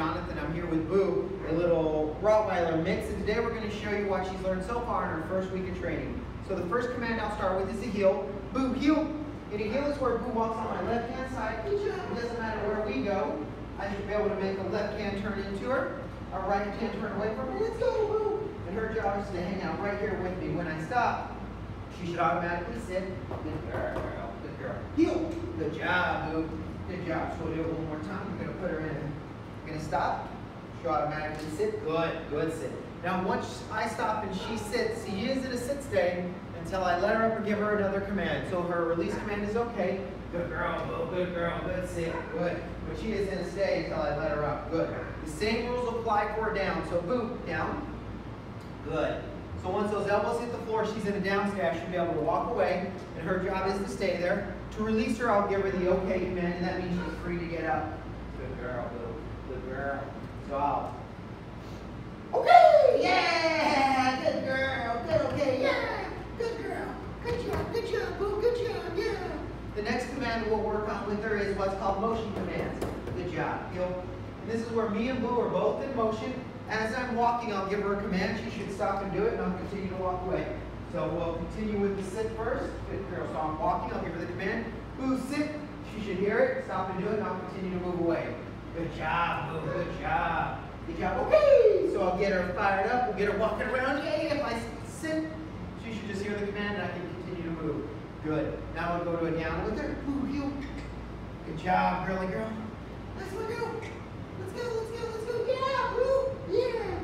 Jonathan. I'm here with Boo, a little Rottweiler mix, and today we're going to show you what she's learned so far in her first week of training. So the first command I'll start with is a heel. Boo, heel. And a heel is where Boo walks on my left-hand side. It doesn't matter where we go. I should be able to make a left-hand turn into her, a right-hand turn away from her. Let's go, Boo. And her job is to hang out right here with me. When I stop, she should automatically sit. Good girl. Good girl. Heel. Good job, Boo. Good job. So we'll do it one more time. We're going to put her in. Stop. She'll automatically sit. Good. Good sit. Now, once I stop and she sits, she is in a sit stay until I let her up or give her another command. So her release command is okay. Good girl. Good girl. Good sit. Good. But she is in a stay until I let her up. Good. The same rules apply for down. So, Boo, down. Good. So once those elbows hit the floor, she's in a down stay. she'll be able to walk away, and her job is to stay there. To release her, I'll give her the okay command, and that means she's free to get up. Good girl. Girl. So I'll. Okay! Yeah! Good girl. Good okay. Yeah! Good girl. Good job. Good job, Boo. Good job. Yeah! The next command we'll work on with her is what's called motion commands. Good job. And this is where me and Boo are both in motion. As I'm walking, I'll give her a command. She should stop and do it, and I'll continue to walk away. So we'll continue with the sit first. Good girl. So I'm walking. I'll give her the command. Boo, sit. She should hear it. Stop and do it, and I'll continue to move away. Good job, Boo. Good job. Good job. Okay. So I'll get her fired up. We'll get her walking around. Yeah, if I sit, she should just hear the command, and I can continue to move. Good. Now we'll go to a down with her. Heel. Good job, girly girl. Let's go. Let's go. Let's go. Let's go. Yeah, Boo. Yeah.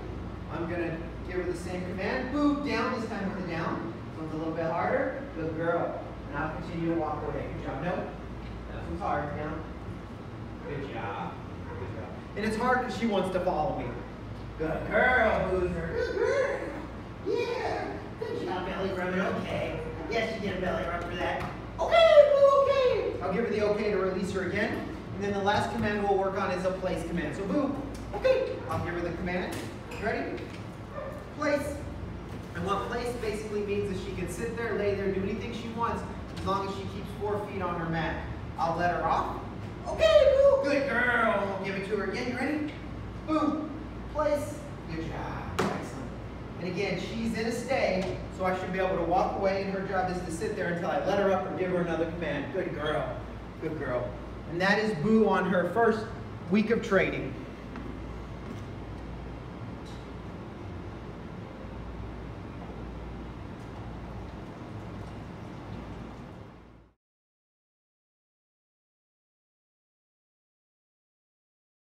I'm gonna give her the same command. Boo, down this time with the down. This one's a little bit harder. Good girl. And I'll continue to walk away. Good job. No. That one's hard. Down. Good job. And it's hard because she wants to follow me. Good girl, Boozer. Good girl. Yeah. Good job, belly rubbing. Okay. Yes, you get a belly rub for that. Okay, Boo, okay. I'll give her the okay to release her again. And then the last command we'll work on is a place command. So, Boo, okay. I'll give her the command. You ready? Place. And what place basically means is she can sit there, lay there, do anything she wants as long as she keeps four feet on her mat. I'll let her off. Okay, Boo. Good girl. Give it to her again. You ready? Boom. Place. Good job. Excellent. And again, she's in a stay, so I should be able to walk away, and her job is to sit there until I let her up or give her another command. Good girl. Good girl. And that is Boo on her first week of training.